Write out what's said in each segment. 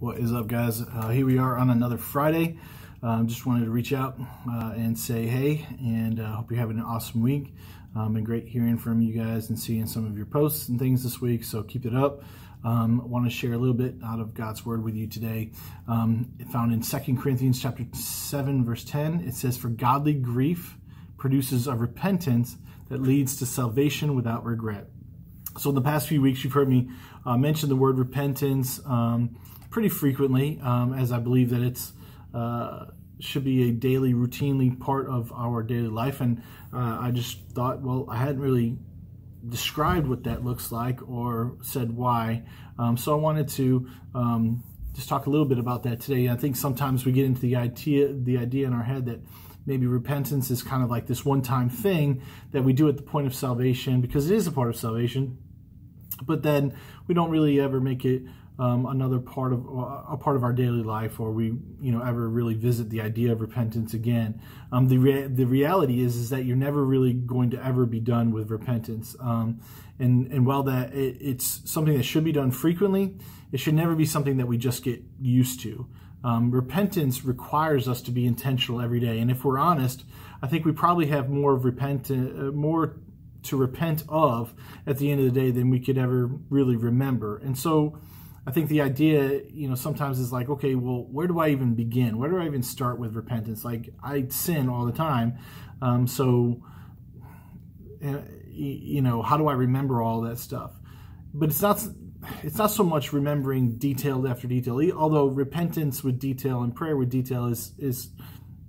What is up, guys? Uh, here we are on another Friday. Um, just wanted to reach out uh, and say hey, and uh, hope you're having an awesome week. Um, been great hearing from you guys and seeing some of your posts and things this week, so keep it up. Um, want to share a little bit out of God's word with you today. Um, found in Second Corinthians chapter 7, verse 10, it says, For godly grief produces a repentance that leads to salvation without regret. So in the past few weeks, you've heard me uh, mention the word repentance um, pretty frequently, um, as I believe that it's uh, should be a daily, routinely part of our daily life. And uh, I just thought, well, I hadn't really described what that looks like or said why. Um, so I wanted to um, just talk a little bit about that today. I think sometimes we get into the idea, the idea in our head that maybe repentance is kind of like this one-time thing that we do at the point of salvation because it is a part of salvation but then we don't really ever make it um, another part of a part of our daily life, or we you know ever really visit the idea of repentance again. Um, the the reality is is that you're never really going to ever be done with repentance. Um, and and while that it, it's something that should be done frequently, it should never be something that we just get used to. Um, repentance requires us to be intentional every day, and if we're honest, I think we probably have more of repent uh, more to repent of at the end of the day than we could ever really remember. And so I think the idea, you know, sometimes is like, okay, well, where do I even begin? Where do I even start with repentance? Like, I sin all the time. Um, so, uh, you know, how do I remember all that stuff? But it's not. It's not so much remembering detail after detail, although repentance with detail and prayer with detail is is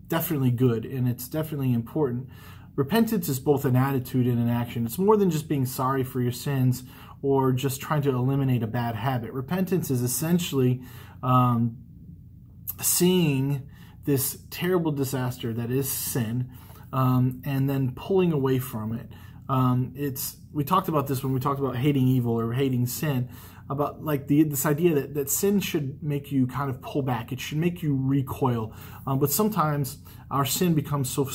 definitely good and it's definitely important. Repentance is both an attitude and an action. It's more than just being sorry for your sins or just trying to eliminate a bad habit. Repentance is essentially um, seeing this terrible disaster that is sin um, and then pulling away from it. Um, it's we talked about this when we talked about hating evil or hating sin about like the this idea that, that sin should make you kind of pull back it should make you recoil um, but sometimes our sin becomes so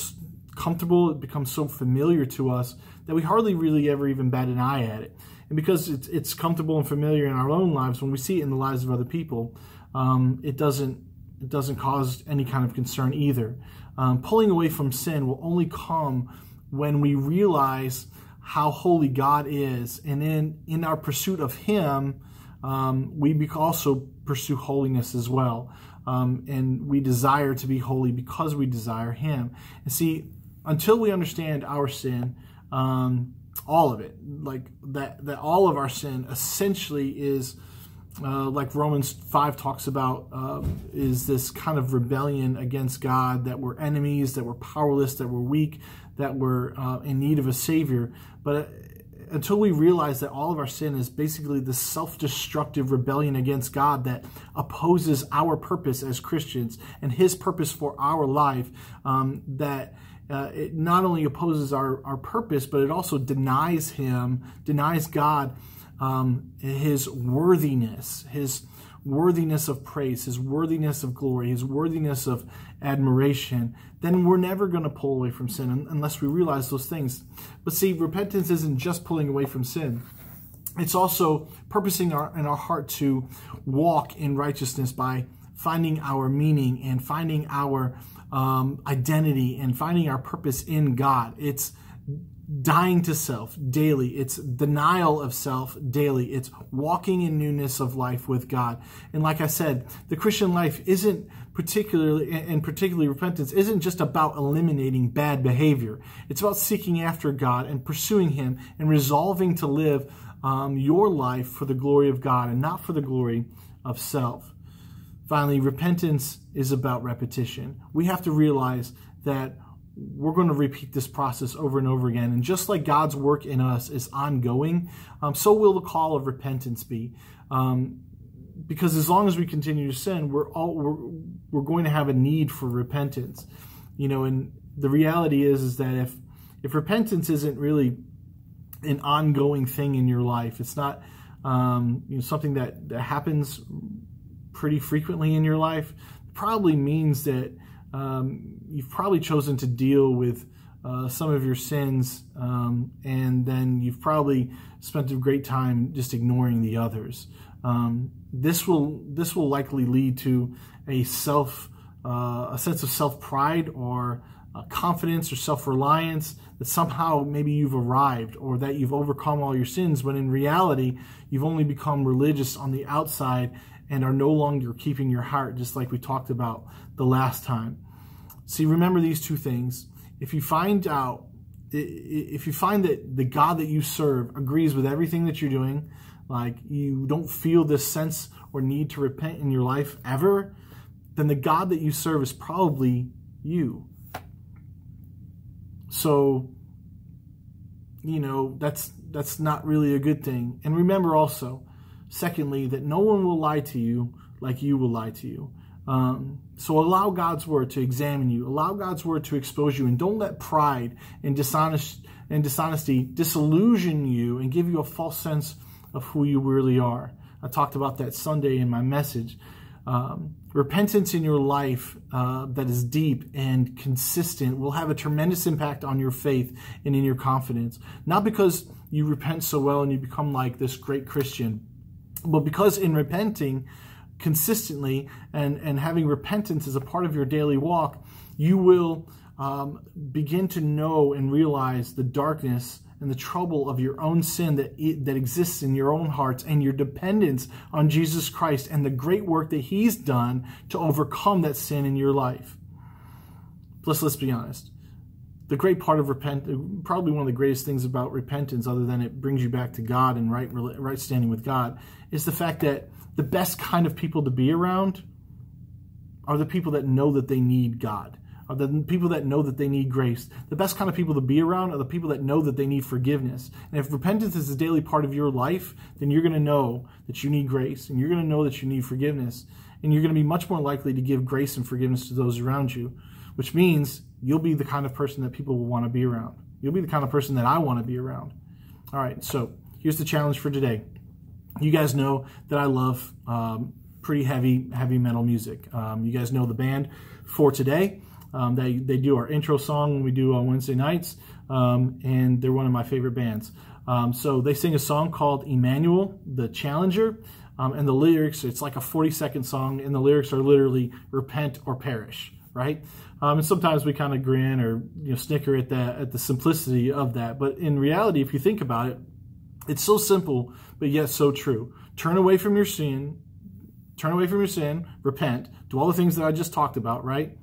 comfortable, it becomes so familiar to us that we hardly really ever even bat an eye at it. And because it's, it's comfortable and familiar in our own lives, when we see it in the lives of other people, um, it doesn't it doesn't cause any kind of concern either. Um, pulling away from sin will only come when we realize how holy God is, and in in our pursuit of Him, um, we also pursue holiness as well. Um, and we desire to be holy because we desire Him. And see, until we understand our sin, um, all of it, like that, that all of our sin essentially is, uh, like Romans 5 talks about, uh, is this kind of rebellion against God, that we're enemies, that we're powerless, that we're weak, that we're uh, in need of a Savior. But uh, until we realize that all of our sin is basically the self-destructive rebellion against God that opposes our purpose as Christians and His purpose for our life, um, that uh, it not only opposes our, our purpose, but it also denies him, denies God um, his worthiness, his worthiness of praise, his worthiness of glory, his worthiness of admiration, then we're never going to pull away from sin unless we realize those things. But see, repentance isn't just pulling away from sin. It's also purposing our, in our heart to walk in righteousness by finding our meaning and finding our um, identity and finding our purpose in God. It's dying to self daily. It's denial of self daily. It's walking in newness of life with God. And like I said, the Christian life isn't particularly, and particularly repentance, isn't just about eliminating bad behavior. It's about seeking after God and pursuing Him and resolving to live um, your life for the glory of God and not for the glory of self. Finally, repentance is about repetition. We have to realize that we're going to repeat this process over and over again. And just like God's work in us is ongoing, um, so will the call of repentance be. Um, because as long as we continue to sin, we're all we're, we're going to have a need for repentance. You know, and the reality is is that if if repentance isn't really an ongoing thing in your life, it's not um, you know something that, that happens pretty frequently in your life probably means that um, you've probably chosen to deal with uh, some of your sins, um, and then you've probably spent a great time just ignoring the others. um, this will this will likely lead to a self uh, a sense of self pride or uh, confidence or self reliance that somehow maybe you've arrived or that you've overcome all your sins, when in reality, you've only become religious on the outside and are no longer keeping your heart, just like we talked about the last time. See, remember these two things. If you find out, if you find that the God that you serve agrees with everything that you're doing, like you don't feel this sense or need to repent in your life ever, then the God that you serve is probably you. So, you know, that's that's not really a good thing. And remember also, secondly, that no one will lie to you like you will lie to you. Um, so allow God's word to examine you. Allow God's word to expose you, and don't let pride and dishonest and dishonesty disillusion you and give you a false sense of who you really are. I talked about that Sunday in my message. Um, repentance in your life uh, that is deep and consistent will have a tremendous impact on your faith and in your confidence. Not because you repent so well and you become like this great Christian, but because in repenting consistently and, and having repentance as a part of your daily walk, you will um, begin to know and realize the darkness and the trouble of your own sin that, that exists in your own hearts and your dependence on Jesus Christ and the great work that He's done to overcome that sin in your life. Plus, let's be honest. The great part of repent, probably one of the greatest things about repentance, other than it brings you back to God and right, right standing with God, is the fact that the best kind of people to be around are the people that know that they need God are the people that know that they need grace. The best kind of people to be around are the people that know that they need forgiveness. And if repentance is a daily part of your life, then you're going to know that you need grace and you're going to know that you need forgiveness. And you're going to be much more likely to give grace and forgiveness to those around you, which means you'll be the kind of person that people will want to be around. You'll be the kind of person that I want to be around. All right, so here's the challenge for today. You guys know that I love um, pretty heavy, heavy metal music. Um, you guys know the band for today. Um, they, they do our intro song when we do on Wednesday nights, um, and they're one of my favorite bands. Um, so they sing a song called Emmanuel, the Challenger, um, and the lyrics, it's like a 40 second song, and the lyrics are literally repent or perish, right? Um, and sometimes we kind of grin or you know snicker at that at the simplicity of that, but in reality, if you think about it, it's so simple, but yet so true. Turn away from your sin, turn away from your sin, repent, do all the things that I just talked about, right?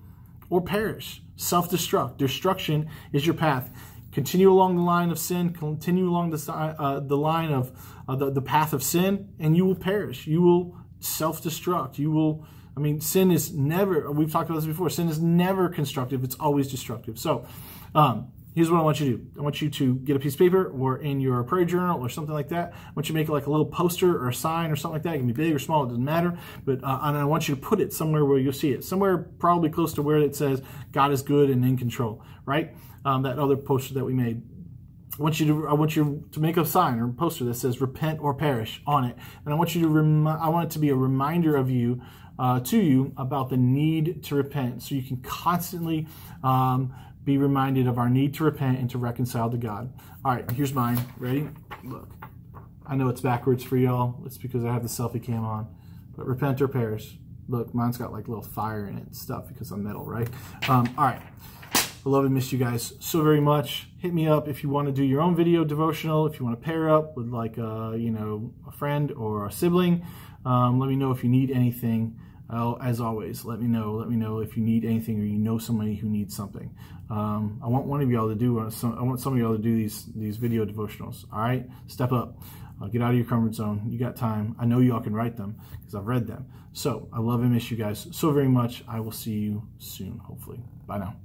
or perish. Self destruct. Destruction is your path. Continue along the line of sin, continue along the, uh, the line of uh, the, the path of sin, and you will perish. You will self destruct. You will, I mean, sin is never, we've talked about this before, sin is never constructive, it's always destructive. So, um, here's what I want you to do. I want you to get a piece of paper or in your prayer journal or something like that. I want you to make like a little poster or a sign or something like that. It can be big or small, it doesn't matter. But uh, and I want you to put it somewhere where you'll see it. Somewhere probably close to where it says God is good and in control, right? Um, that other poster that we made. I want you to I want you to make a sign or a poster that says repent or perish on it. And I want you to rem- I want it to be a reminder of you uh, to you about the need to repent so you can constantly um, be reminded of our need to repent and to reconcile to God. All right, here's mine. Ready? Look. I know it's backwards for y'all. It's because I have the selfie cam on. But repent or perish. Look, mine's got like little fire in it and stuff because I'm metal, right? Um, all right. I love and miss you guys so very much. Hit me up if you want to do your own video devotional, if you want to pair up with like a, you know, a friend or a sibling. Um, let me know if you need anything. Uh, as always, let me know. Let me know if you need anything or you know somebody who needs something. Um, I want one of y'all to do. Uh, I want some of y'all to do these these video devotionals. All right, step up. Uh, get out of your comfort zone. You got time. I know y'all can write them because I've read them. So I love and miss you guys so very much. I will see you soon, hopefully. Bye now.